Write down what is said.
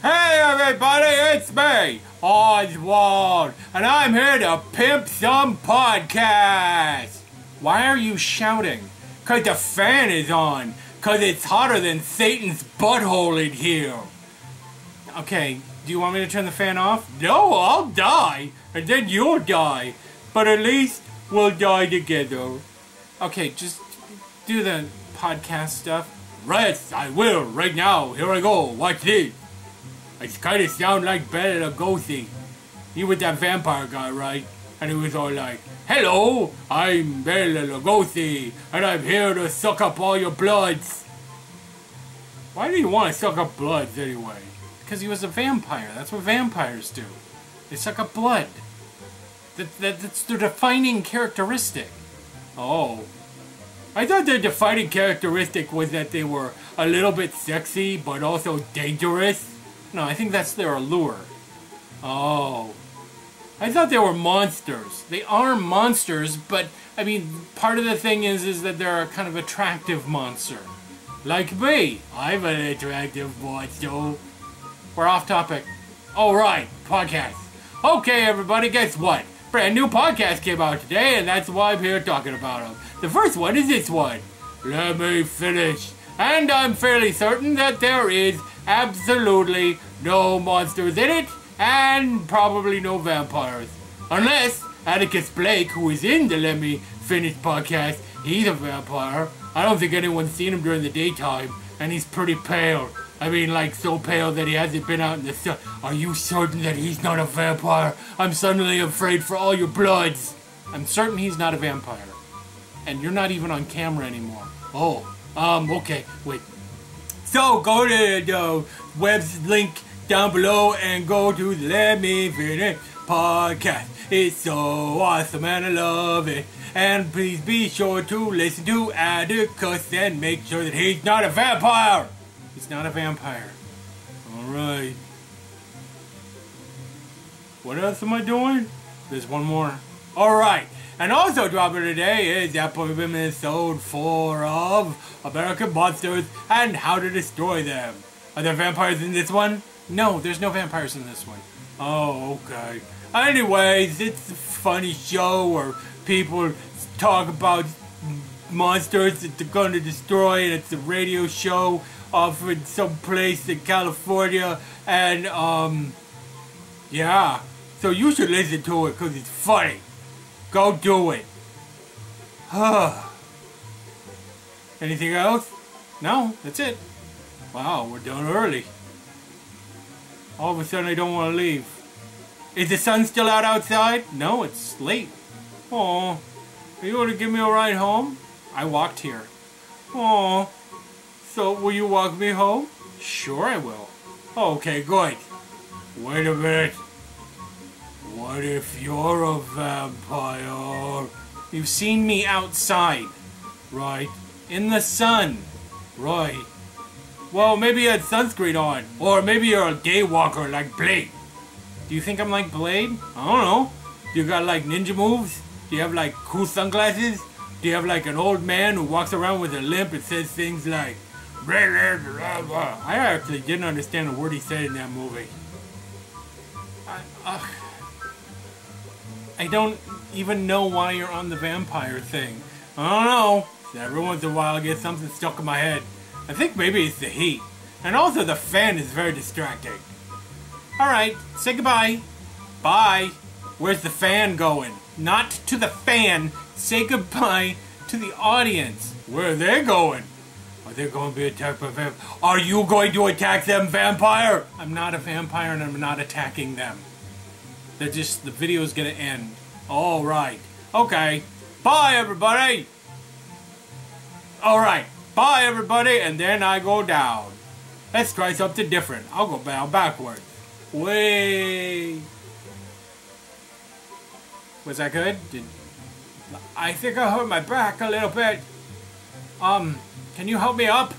Hey everybody, it's me, Oswald, and I'm here to pimp some podcasts. Why are you shouting? Cause the fan is on. Cause it's hotter than Satan's butthole in here. Okay, do you want me to turn the fan off? No, I'll die, and then you'll die. But at least we'll die together. Okay, just do the podcast stuff. Right, I will, right now. Here I go, watch this. I kind of sound like Bela Lugosi. He was that vampire guy, right? And he was all like, Hello, I'm Bela Lugosi, and I'm here to suck up all your bloods. Why do you want to suck up bloods anyway? Because he was a vampire. That's what vampires do. They suck up blood. That, that, that's their defining characteristic. Oh. I thought their defining characteristic was that they were a little bit sexy, but also dangerous. No, I think that's their allure. Oh. I thought they were monsters. They are monsters, but I mean, part of the thing is is that they're a kind of attractive monster. Like me. I'm an attractive monster. We're off topic. All right, podcast. Okay, everybody, guess what? Brand new podcast came out today, and that's why I'm here talking about them. The first one is this one. Let me finish. And I'm fairly certain that there is absolutely no monsters in it, and probably no vampires. Unless Atticus Blake, who is in the Lemme Finish podcast, he's a vampire. I don't think anyone's seen him during the daytime, and he's pretty pale. I mean, like, so pale that he hasn't been out in the sun. Are you certain that he's not a vampire? I'm suddenly afraid for all your bloods. I'm certain he's not a vampire. And you're not even on camera anymore. Oh, um, okay, wait. So go to the web's link down below and go to the Lemme Finish podcast. It's so awesome and I love it. And please be sure to listen to Atticus and make sure that he's not a vampire. He's not a vampire. Alright. What else am I doing? There's one more. Alright. And also dropping today is Apple Women episode 4 of American Monsters and How to Destroy Them. Are there vampires in this one? No, there's no vampires in this one. Oh, okay. Anyways, it's a funny show where people talk about monsters that they're going to destroy, and it's a radio show off in some place in California, and, um, yeah. So you should listen to it because it's funny. Go do it. Huh? Anything else? No, that's it. Wow, we're done early. All of a sudden I don't want to leave. Is the sun still out outside? No, it's late. Oh, are you going to give me a ride home? I walked here. Oh, so will you walk me home? Sure I will. Okay, good. Wait a minute. What if you're a vampire? You've seen me outside. Right. In the sun. Right. Well, maybe you had sunscreen on. Or maybe you're a daywalker like Blade. Do you think I'm like Blade? I don't know. Do you got like ninja moves? Do you have like cool sunglasses? Do you have like an old man who walks around with a limp and says things like blah, blah, blah. I actually didn't understand a word he said in that movie. I, uh, I don't even know why you're on the vampire thing. I don't know. Every once in a while I get something stuck in my head. I think maybe it's the heat. And also the fan is very distracting. Alright, say goodbye. Bye. Where's the fan going? Not to the fan. Say goodbye to the audience. Where are they going? Are they going to be attacked by vampire? Are you going to attack them, vampire? I'm not a vampire and I'm not attacking them. They're just, the video is gonna end. Alright. Okay. Bye, everybody! Alright. Bye, everybody, and then I go down. Let's try something different. I'll go down backwards. Way. Was that good? Did... I think I hurt my back a little bit. Um, can you help me up?